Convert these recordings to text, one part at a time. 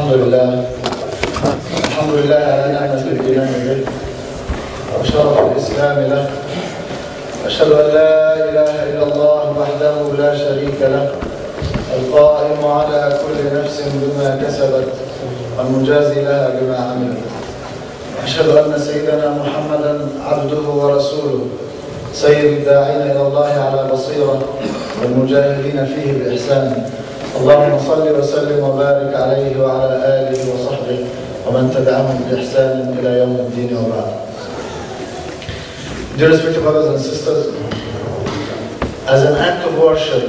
الحمد لله. الحمد لله على نعمة الإيمان به وشرف الإسلام له. أشهد أن لا إله إلا الله وحده لا شريك له. القائم على كل نفس بما كسبت والمجازي لها بما عملت. أشهد أن سيدنا محمدا عبده ورسوله سيد الداعين إلى الله على بصيرة والمجاهدين فيه بإحسان. اللهم صل وسلم وبارك عليه وعلى آله وصحبه ومن تبعهم بإحسان إلى يوم الدين وبعد Dear respected brothers and sisters, as an act of worship,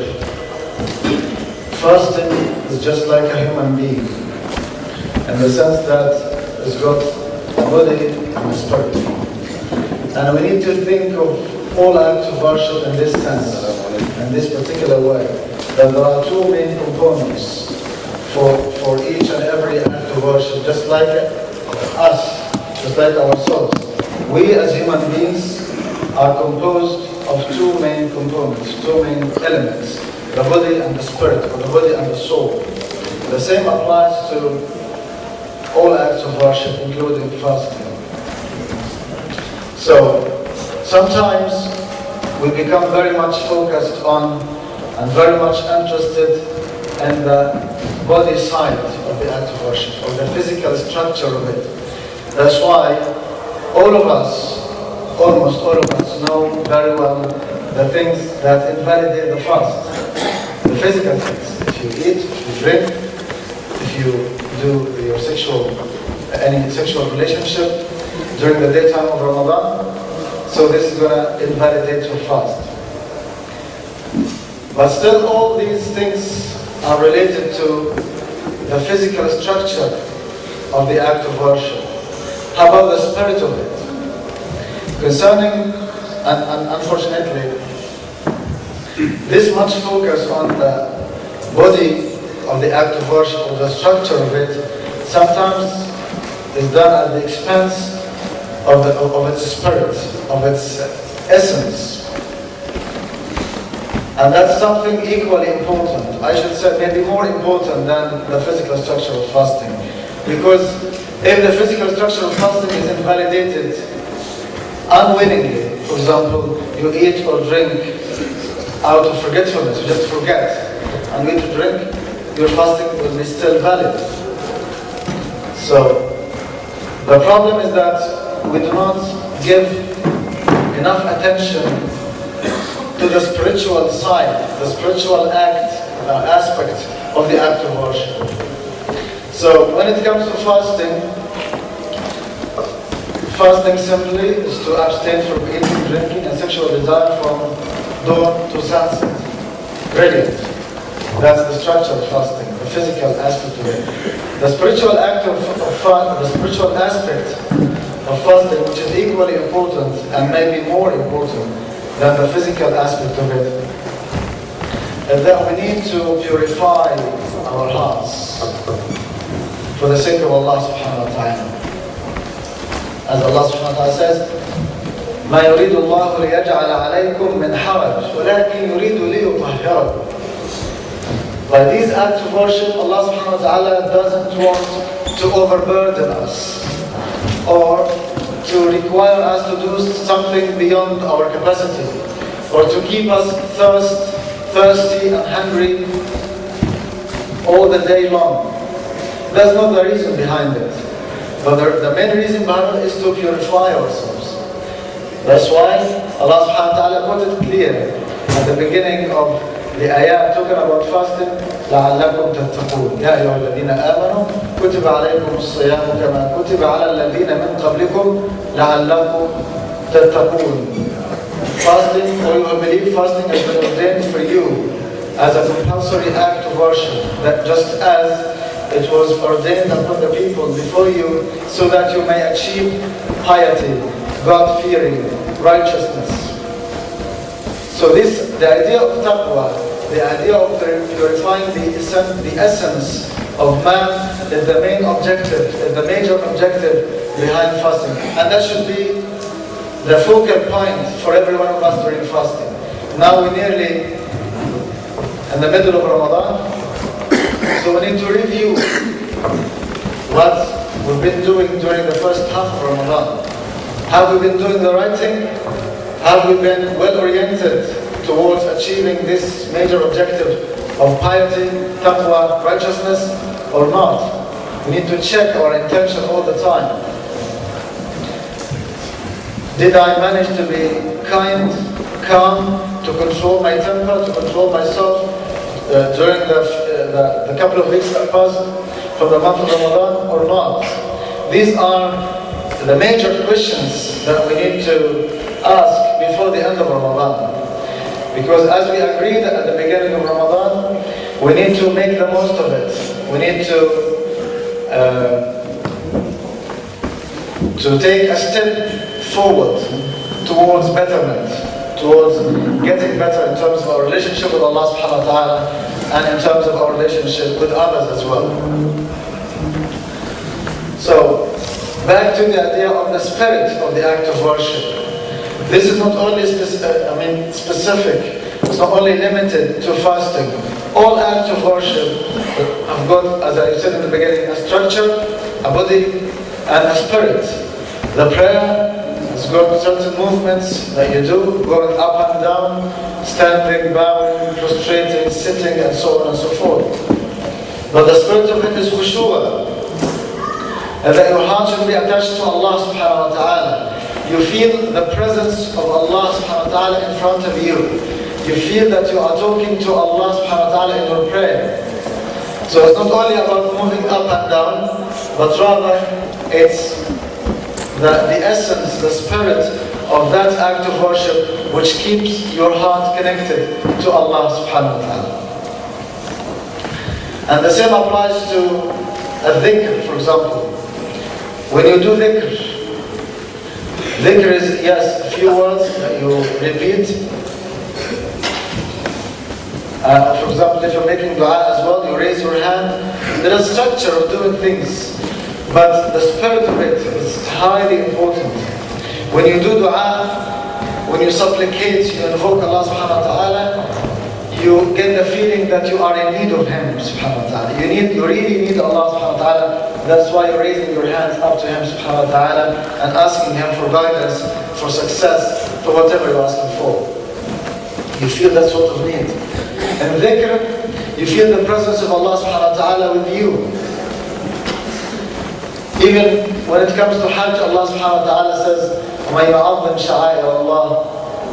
fasting is just like a human being in the sense that it's got a body and a spirit. And we need to think of all acts of worship in this sense, in this particular way, that there are two main components for, for each and every act of worship, just like us, just like our souls. We as human beings are composed of two main components, two main elements, the body and the spirit, or the body and the soul. The same applies to all acts of worship, including fasting. So, sometimes we become very much focused on and very much interested in the body side of the act of worship, or the physical structure of it. That's why all of us, almost all of us, know very well the things that invalidate the fast. The physical things. If you eat, if you drink, if you do your sexual, any sexual relationship during the daytime of Ramadan, so this is going to invalidate your fast. But still all these things are related to the physical structure of the act of worship. How about the spirit of it? Concerning, and, and unfortunately, this much focus on the body of the act of worship, or the structure of it, sometimes is done at the expense of, the, of, of its spirit, of its essence. And that's something equally important. I should say maybe more important than the physical structure of fasting. Because if the physical structure of fasting is invalidated unwillingly, for example, you eat or drink out of forgetfulness, you just forget, and you eat or drink, your fasting will be still valid. So, the problem is that we do not give enough attention to the spiritual side, the spiritual act, uh, aspect of the act of worship. So when it comes to fasting, fasting simply is to abstain from eating, drinking, and sexual desire from dawn to sunset. Brilliant. That's the structure of fasting, the physical aspect of it. The spiritual act of, of the spiritual aspect of fasting, which is equally important and maybe more important than the physical aspect of it, is that we need to purify our hearts for the sake of Allah subhanahu wa ta'ala. As Allah subhanahu wa ta'ala says, ما يريد الله ليجعل عليكم من حرج ولكن يريد ليطهركم By these acts of worship, Allah subhanahu wa ta'ala doesn't want to overburden us or to require us to do something beyond our capacity or to keep us thirst, thirsty and hungry all the day long. That's not the reason behind it. But the, the main reason behind it is to purify ourselves. That's why Allah subhanahu wa ta'ala put it clear at the beginning of talking about fasting لعلكم تتقون يا أيها الذين آمنوا كتب عليكم الصيام كما كتب على الذين من قبلكم لعلكم تتقون Fasting, or you believe fasting has been ordained for you as a compulsory act of worship, that just as it was ordained upon the people before you, so that you may achieve piety, God-fearing, righteousness. So this, the idea of taqwa, the idea of purifying the, essence, the essence of man is the main objective, is the major objective behind fasting. And that should be the focal point for every one of us during fasting. Now we're nearly in the middle of Ramadan, so we need to review what we've been doing during the first half of Ramadan. Have we been doing the right thing? Have we been well oriented towards achieving this major objective of piety, taqwa, righteousness, or not? We need to check our intention all the time. Did I manage to be kind, calm, to control my temper, to control myself uh, during the, uh, the, the couple of weeks that passed from the month of Ramadan or not? These are the major questions that we need to ask before the end of Ramadan. Because as we agreed at the beginning of Ramadan, we need to make the most of it. We need to uh, to take a step forward towards betterment, towards getting better in terms of our relationship with Allah subhanahu wa ta'ala and in terms of our relationship with others as well. So, back to the idea of the spirit of the act of worship. This is not only uh, I mean, specific, it's not only limited to fasting. All acts of worship have got, as I said in the beginning, a structure, a body, and a spirit. The prayer has got certain movements that you do, going up and down, standing, bowing, prostrating, sitting, and so on and so forth. But the spirit of it is khushu'ah. And that your heart should be attached to Allah subhanahu wa ta'ala. You feel the presence of Allah subhanahu wa ta'ala in front of you. You feel that you are talking to Allah subhanahu wa ta'ala in your prayer. So it's not only about moving up and down, but rather it's the, the essence, the spirit of that act of worship which keeps your heart connected to Allah subhanahu wa ta'ala. And the same applies to a dhikr, for example. When you do dhikr, dhikr is, yes, a few words that you repeat, uh, for example, if you're making dua as well, you raise your hand. There is a structure of doing things, but the spirit of it is highly important. When you do dua, when you supplicate, you invoke Allah subhanahu wa ta'ala, you get the feeling that you are in need of Him subhanahu wa ta'ala. You, need, you really need Allah subhanahu wa ta'ala. That's why you're raising your hands up to Him subhanahu wa ta'ala and asking Him for guidance, for success, for whatever you're asking for. You feel that sort of need. And dhikr, you feel the presence of Allah subhanahu wa ta'ala with you. Even when it comes to Hajj, Allah subhanahu wa ta'ala says, وَمَن يُعَظِّمْ شَعَائِرَ اللَّهِ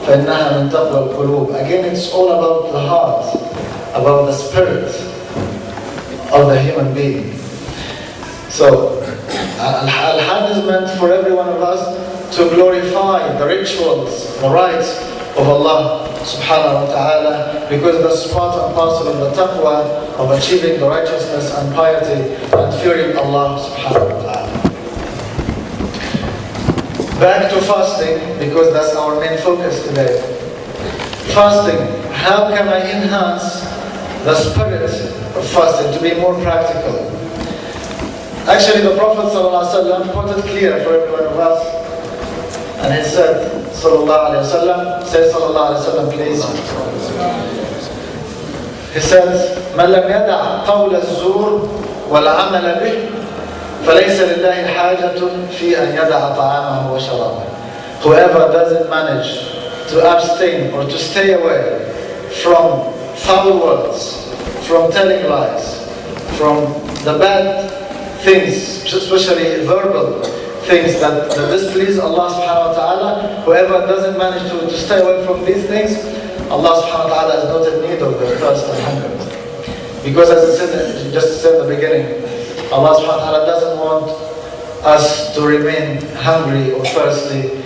فَإِنَّهَا مِن تَقْوَى الْقُلُوبِ Again, it's all about the heart, about the spirit of the human being. So, Al-Hajj is meant for every one of us to glorify the rituals, the rites of Allah subhanahu wa ta'ala because that's part and parcel of the taqwa of achieving the righteousness and piety and fearing Allah subhanahu wa ta'ala. Back to fasting because that's our main focus today. Fasting, how can I enhance the spirit of fasting to be more practical? Actually, the Prophet ﷺ put it clear for every one of us. And he said, sallallahu alayhi wasallam. Say sallallahu alayhi wasallam, please. He says, من لم يدع قول الزور والعمل به فليس لله حاجة في أن يدع طعامه وشرابه. Whoever doesn't manage to abstain or to stay away from foul words, from telling lies, from the bad things, especially verbal, things that, that displease Allah subhanahu wa ta'ala. Whoever doesn't manage to, to stay away from these things, Allah subhanahu wa ta'ala is not in need of their thirst and hunger. Because as I said, just said in the beginning, Allah subhanahu wa ta'ala doesn't want us to remain hungry or thirsty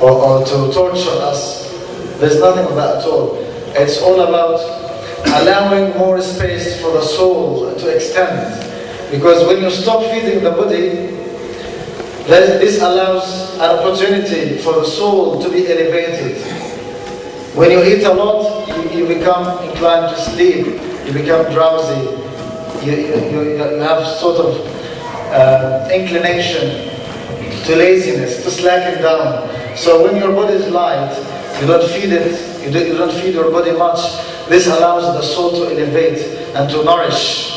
or, or to torture us. There's nothing of that at all. It's all about allowing more space for the soul to extend. Because when you stop feeding the body, this allows an opportunity for the soul to be elevated. When you eat a lot, you, you become inclined to sleep, you become drowsy, you, you, you have sort of uh, inclination to laziness, to slacken down. So when your body is light, you don't feed it, you, do, you don't feed your body much. This allows the soul to elevate and to nourish.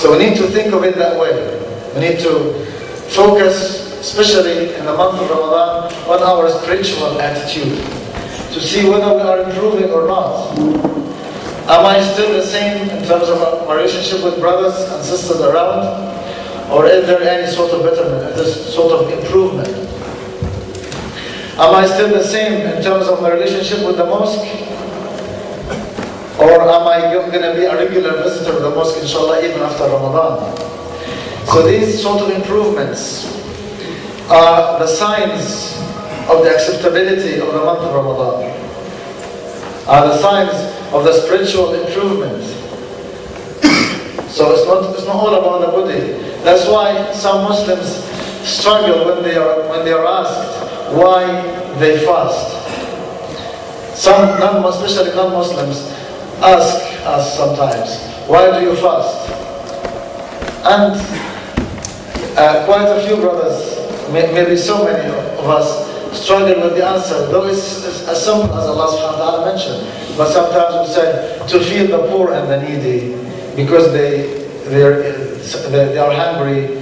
So we need to think of it that way. We need to focus, especially in the month of Ramadan, on our spiritual attitude to see whether we are improving or not. Am I still the same in terms of my relationship with brothers and sisters around? Or is there any sort of betterment, uh, this sort of improvement? Am I still the same in terms of my relationship with the mosque? Or am I going to be a regular visitor to the mosque, inshallah, even after Ramadan? So these sort of improvements are the signs of the acceptability of the month of Ramadan. Are the signs of the spiritual improvement. So it's not, it's not all about the body. That's why some Muslims struggle when they are, when they are asked why they fast. Some, non, especially non-Muslims, ask us sometimes, why do you fast? And uh, quite a few brothers, maybe so many of us, struggle with the answer, though it's, it's as simple as Allah subhanahu wa ta'ala mentioned. But sometimes we say, to feed the poor and the needy, because they, they are hungry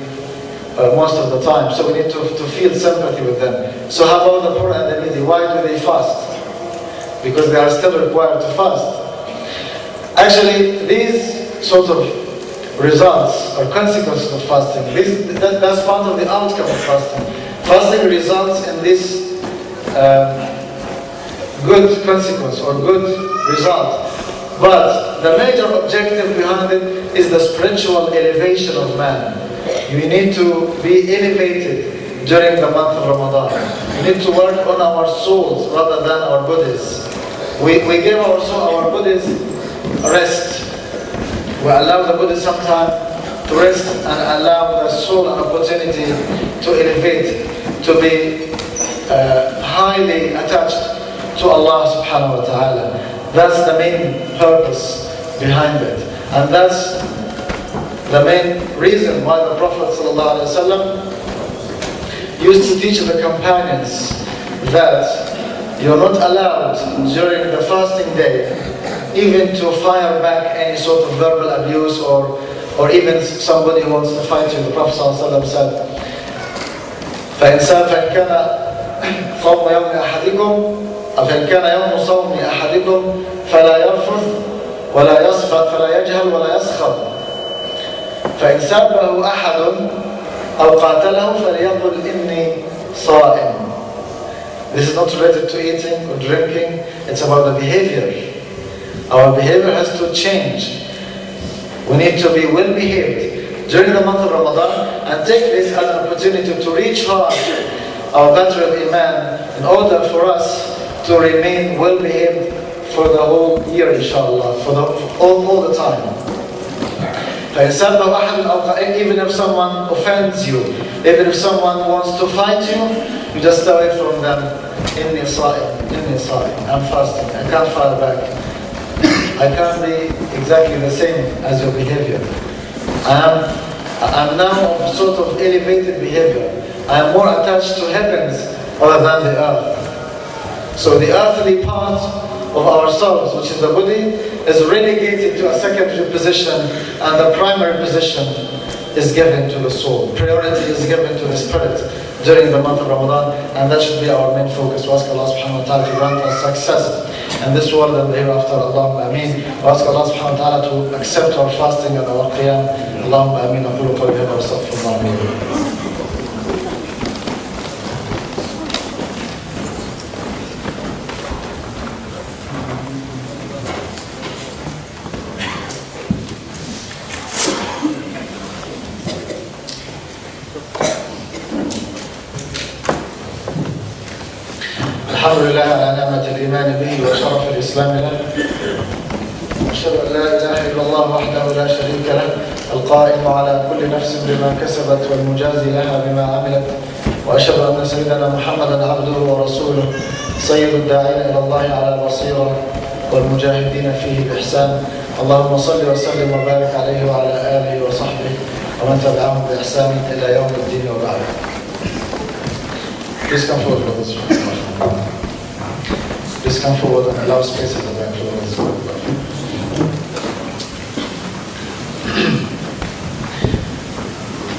uh, most of the time. So we need to, to feel sympathy with them. So how about the poor and the needy? Why do they fast? Because they are still required to fast. Actually, these sort of results or consequences of fasting, this, that, that's part of the outcome of fasting. Fasting results in this uh, good consequence or good result. But the major objective behind it is the spiritual elevation of man. We need to be elevated during the month of Ramadan. We need to work on our souls rather than our bodies. We, we give soul, our bodies rest. We allow the body some time to rest and allow the soul an opportunity to elevate, to be uh, highly attached to Allah subhanahu wa ta'ala. That's the main purpose behind it. And that's the main reason why the Prophet ﷺ used to teach the companions that you're not allowed during the fasting day even to fire back any sort of verbal abuse or, or even somebody who wants to fight you. The Prophet ﷺ said, فإن كان صوم يوم أحدكم فإن كان يوم صوم أحدكم فلا يرفث ولا يصفى فلا يجهل ولا يسخر فإن سابه أحد أو قاتله فليقل إني صائم This is not related to eating or drinking, it's about the behavior. Our behavior has to change. We need to be well behaved during the month of Ramadan and take this as an opportunity to reach recharge our battery of Iman in order for us to remain well behaved for the whole year inshallah, for, the, for all, all the time. Even if someone offends you, even if someone wants to fight you, you just stay away from them. in Inni sa'im, inni sa'im, I'm fasting, I can't fight back. I can't be exactly the same as your behavior. I am, I'm now of sort of elevated behavior. I am more attached to heavens rather than the earth. So the earthly part of ourselves, which is the body, is relegated to a secondary position and the primary position is given to the soul. Priority is given to the spirit during the month of Ramadan and that should be our main focus. We ask Allah subhanahu wa ta'ala to grant us success in this world and the hereafter. Allahumma ameen. We ask Allah subhanahu wa ta'ala to accept our fasting and our qiyam. Allahumma ameen. أقول قولي هذا واستغفر الله الحمد لله على نعمة الإيمان به وشرف الإسلام له أشهد أن لا إله إلا الله وحده لا شريك له القائم على كل نفس بما كسبت والمجازي لها بما عملت وأشهد أن سيدنا محمدا عبده ورسوله سيد الداعين إلى الله على بصيرة والمجاهدين فيه بإحسان اللهم صل وسلم وبارك عليه وعلى آله وصحبه ومن تبعهم بإحسان إلى يوم الدين وبعد. Please come forward, brothers. Please come forward and allow space at the back for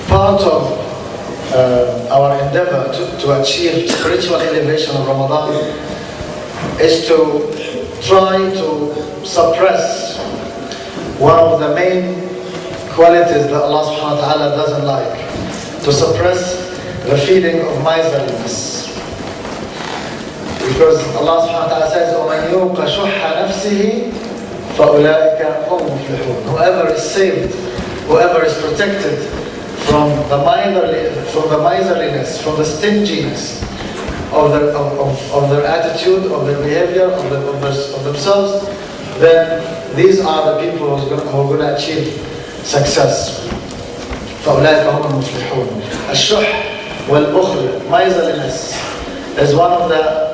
part of uh, our endeavor to, to achieve spiritual elevation of Ramadan is to try to suppress one of the main qualities that Allah subhanahu wa ta'ala doesn't like. To suppress the feeling of miserliness. Because Allah subhanahu wa ta'ala says, وَمَنْ يُوقَ شُحَّ نَفْسِهِ فَأُولَٰئِكَ هُمْ مُفْلِحُونَ Whoever is saved, whoever is protected from the, miserly, from the miserliness, from the stinginess of their, of, of, of their attitude, of their behavior, of, the, of, their, of themselves, then these are the people who are going to achieve success. فأولئك هم المفلحون. الشح والبخل, miserliness, is one of the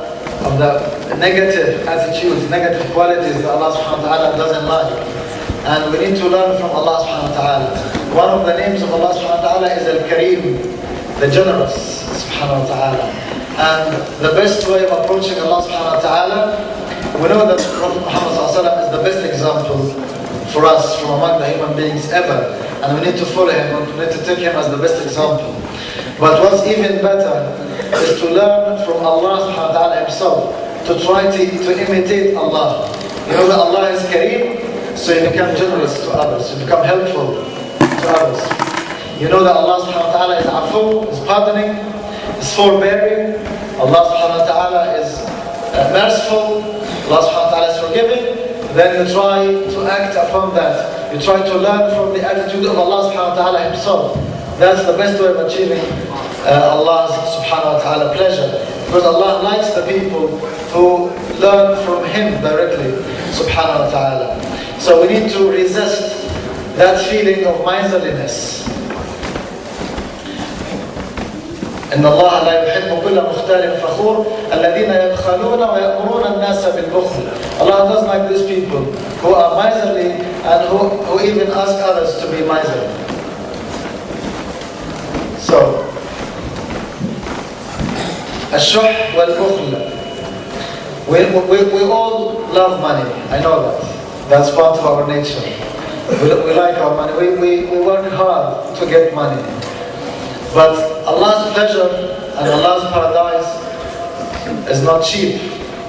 of the negative attitudes, negative qualities that Allah subhanahu wa ta'ala doesn't like. And we need to learn from Allah subhanahu wa ta'ala. One of the names of Allah subhanahu wa ta'ala is Al-Kareem, the generous subhanahu wa ta'ala. And the best way of approaching Allah subhanahu wa ta'ala, we know that Prophet Muhammad is the best example for us from among the human beings ever. And we need to follow him, we need to take him as the best example. But what's even better is to learn from Allah subhanahu wa ta'ala himself, to try to, to imitate Allah. You know that Allah is Kareem, so you become generous to others, you become helpful to others. You know that Allah subhanahu wa ta'ala is afu, is pardoning, is forbearing. Allah subhanahu wa ta'ala is uh, merciful. Allah subhanahu wa ta'ala is forgiving. Then you try to act upon that. You try to learn from the attitude of Allah subhanahu wa ta'ala himself. That's the best way of achieving uh, Allah's subhanahu wa ta'ala pleasure. Because Allah likes the people who learn from Him directly, subhanahu wa ta'ala. So we need to resist that feeling of miserliness. إن الله لا يحب كل مختال فخور الذين يبخلون ويأمرون الناس بالبخل Allah doesn't like these people who are miserly and who, who even ask others to be miserly. So, الشح والبخل we, we, we all love money, I know that. That's part of our nature. We, we like our money. We, we, we work hard to get money. But Allah's pleasure and Allah's paradise is not cheap.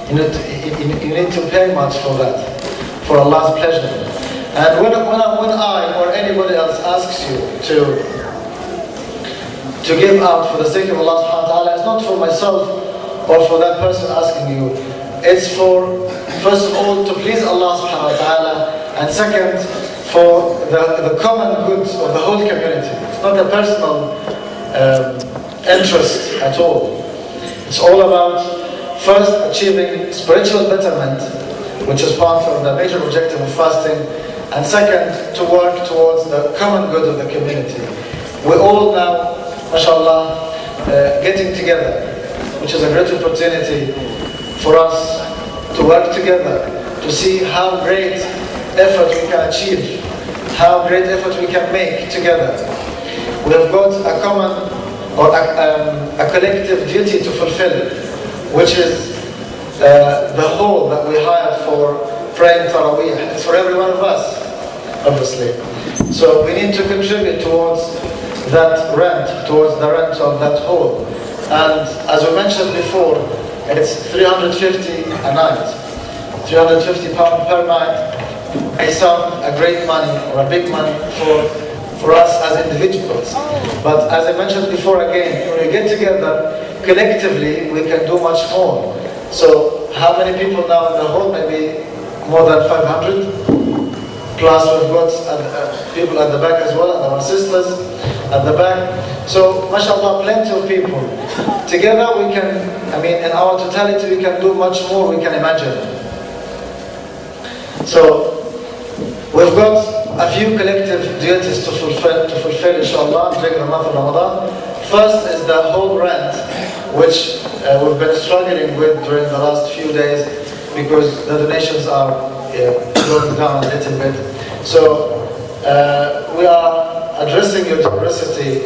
You need, to, you, you need to pay much for that, for Allah's pleasure. And when, when, I, when I or anybody else asks you to to give out for the sake of Allah subhanahu wa ta'ala, it's not for myself or for that person asking you. It's for, first of all, to please Allah subhanahu wa ta'ala, and second, for the, the common good of the whole community. It's not a personal um, interest at all. It's all about first achieving spiritual betterment, which is part of the major objective of fasting, and second, to work towards the common good of the community. We all now, mashallah, uh, getting together, which is a great opportunity for us to work together, to see how great effort we can achieve, how great effort we can make together. We have got a common or a, um, a collective duty to fulfill, which is uh, the hall that we hired for praying Taraweeh. It's for every one of us, obviously. So we need to contribute towards that rent, towards the rent of that hall. And as we mentioned before, it's 350 a night. 350 pounds per night may sound a great money or a big money for, for us as individuals. But as I mentioned before again, when we get together, collectively we can do much more. So how many people now in the hall? Maybe more than 500? Plus we've got uh, people at the back as well, and our sisters at the back. So, mashallah, plenty of people. Together we can, I mean, in our totality we can do much more we can imagine. So, we've got a few collective duties to fulfill, to fulfill inshallah, during the month of Ramadan. First is the whole rent, which uh, we've been struggling with during the last few days because the donations are going down a little bit. So, uh, we are addressing your generosity,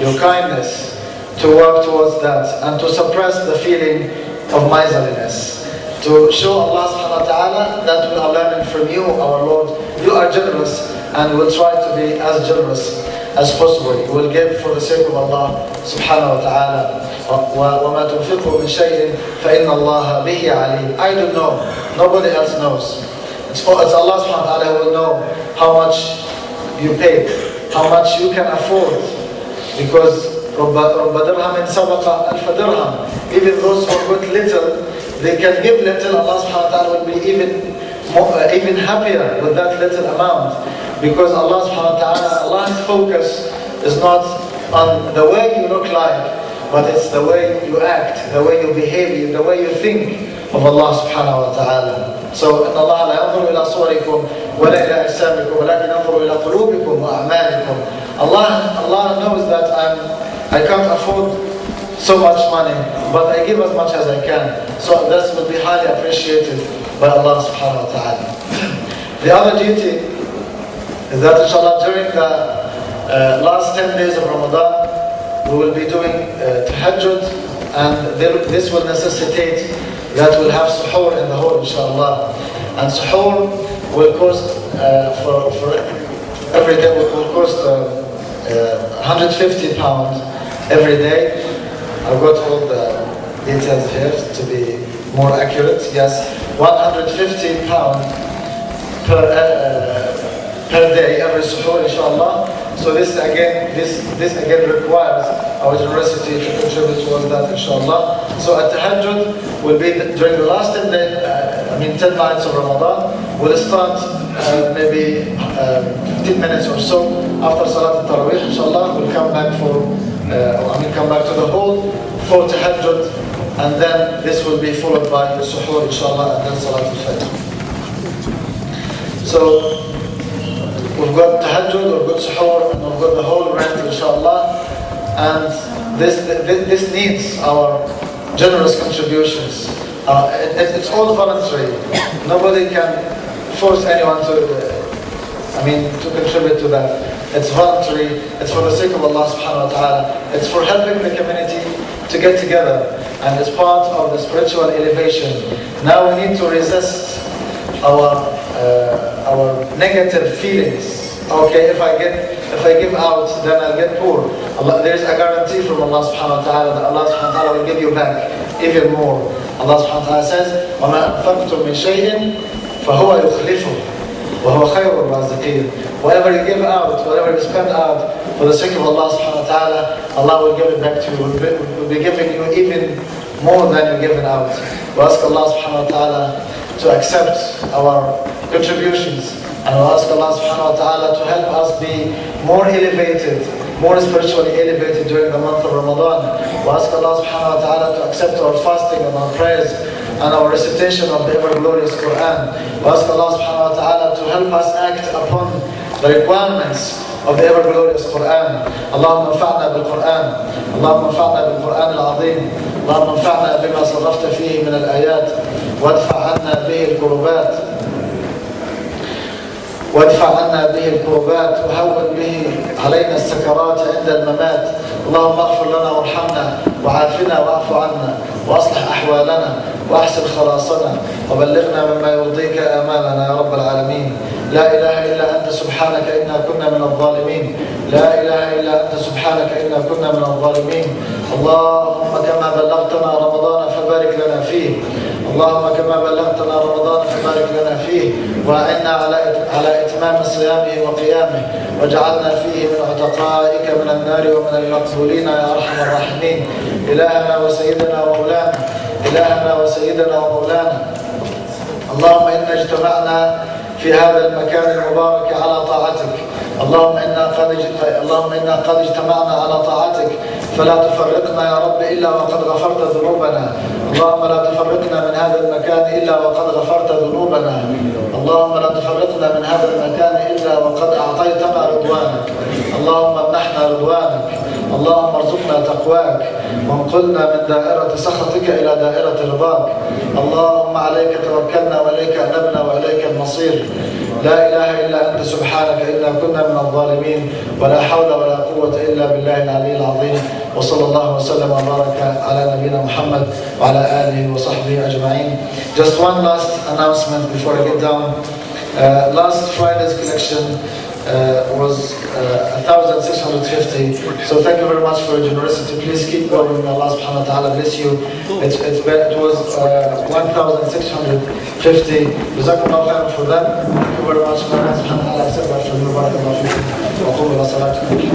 your kindness, to work towards that and to suppress the feeling of miserliness. To show Allah subhanahu wa ta'ala that we are learning from you, our Lord. You are generous and we'll try to be as generous as possible. You will give for the sake of Allah subhanahu wa ta'ala. وَمَا تُنْفِقُوا مِنْ شَيْءٍ فَإِنَّ اللَّهَ بِهِ عَلِيمٌ I don't know. Nobody else knows. It's, for, it's Allah subhanahu wa ta'ala who will know how much you pay, how much you can afford. Because even those who put little, they can give little, Allah subhanahu wa ta'ala will be even, more, uh, even happier with that little amount. Because Allah subhanahu wa ta'ala, Allah's focus is not on the way you look like, but it's the way you act, the way you behave, the way you think of Allah subhanahu wa ta'ala. So, إن الله لا ينظر إلى صوركم ولا إلى أجسامكم ولكن ينظر إلى قلوبكم وأعمالكم. Allah, Allah knows that I'm, I can't afford so much money, but I give as much as I can. So this will be highly appreciated by Allah subhanahu wa ta'ala. The other duty is that inshallah during the uh, last 10 days of Ramadan, we will be doing uh, tahajjud and there, this will necessitate that we'll have suhoor in the hall inshallah. And suhoor will cost uh, for, for every day will, will cost uh, uh, 150 pounds every day. I've got all the details here to be more accurate. Yes, 150 pounds per uh, per day, every suhoor, inshallah. So this again, this this again requires our generosity to contribute towards that, inshallah. So at tahajjud will be the, during the last 10 days, uh, I mean 10 nights of Ramadan. We'll start uh, maybe uh, 15 minutes or so after Salat al-Tarawih, inshallah. We'll come back for, uh, I mean come back to the hall for tahajjud. And then this will be followed by the suhoor, inshallah, and then Salat al-Fajr. So We've got tahajjud, we've got suhoor, and we've got the whole rent, inshallah. And this, this needs our generous contributions. Uh, it, it's all voluntary. Nobody can force anyone to, uh, I mean, to contribute to that. It's voluntary. It's for the sake of Allah subhanahu wa ta'ala. It's for helping the community to get together. And it's part of the spiritual elevation. Now we need to resist our uh, our negative feelings. Okay, if I get if I give out, then I'll get poor. Allah, there is a guarantee from Allah subhanahu wa ta'ala that Allah subhanahu wa ta'ala will give you back even more. Allah subhanahu wa ta'ala says, وَمَا أَنفَقْتُم مِّن شَيْءٍ فَهُوَ يُخْلِفُهُ وَهُوَ خَيْرُ الرَّازِقِينَ Whatever you give out, whatever you spend out for the sake of Allah subhanahu wa ta'ala, Allah will give it back to you. Will be, will be giving you even more than you're giving out. We ask Allah subhanahu wa ta'ala to accept our contributions. And we ask Allah subhanahu wa ta'ala to help us be more elevated, more spiritually elevated during the month of Ramadan. We ask Allah subhanahu wa ta'ala to accept our fasting and our prayers and our recitation of the ever glorious Quran. We ask Allah subhanahu wa ta'ala to help us act upon the requirements of the ever glorious Quran. اللهم انفعنا بالقرآن اللهم انفعنا بالقرآن العظيم اللهم انفعنا بما صرفت فيه من الآيات وادفع عنا به الكربات. وادفع عنا به الكربات. وهون به علينا السكرات عند الممات. اللهم اغفر لنا وارحمنا وعافنا واعف عنا واصلح أحوالنا وأحسن خلاصنا وبلغنا مما يرضيك آمالنا يا رب العالمين. لا إله إلا أنت سبحانك إنا كنا من الظالمين. لا إله إلا أنت سبحانك إنا كنا من الظالمين. اللهم كما بلغتنا رمضان فبارك لنا فيه. اللهم كما بلغتنا رمضان فبارك لنا فيه وأعنا على على إتمام صيامه وقيامه واجعلنا فيه من عتقائك من النار ومن المقبولين يا أرحم الراحمين. إلهنا وسيدنا ومولانا إلهنا وسيدنا ومولانا. اللهم إنا اجتمعنا في هذا المكان المبارك على طاعتك. اللهم إنا قد اللهم إنا قد اجتمعنا على طاعتك. فلا تفرقنا يا رب إلا وقد غفرت ذنوبنا. اللهم لا تفرقنا من هذا المكان إلا وقد غفرت ذنوبنا. اللهم لا تفرقنا من هذا المكان إلا وقد أعطيتنا رضوانك. اللهم امنحنا رضوانك. اللهم ارزقنا تقواك. وانقلنا من دائرة سخطك إلى دائرة رضاك. اللهم عليك توكلنا وإليك أنبنا وإليك المصير. لا إله إلا أنت سبحانك إنا كنا من الظالمين. ولا حول ولا قوة إلا بالله العلي العظيم. وصلى الله وسلم وبارك على نبينا محمد وعلى آله وصحبه أجمعين Just one last announcement before I get down. Uh, last Friday's collection uh, was uh, 1,650. So thank you very much for your generosity. Please keep going. May Allah subhanahu wa ta'ala bless you. It's, it's, been- it was uh, 1,650. Jazakumullah khairan for that. Thank you very much. May Allah subhanahu wa ta'ala accept that from you. Barakallahu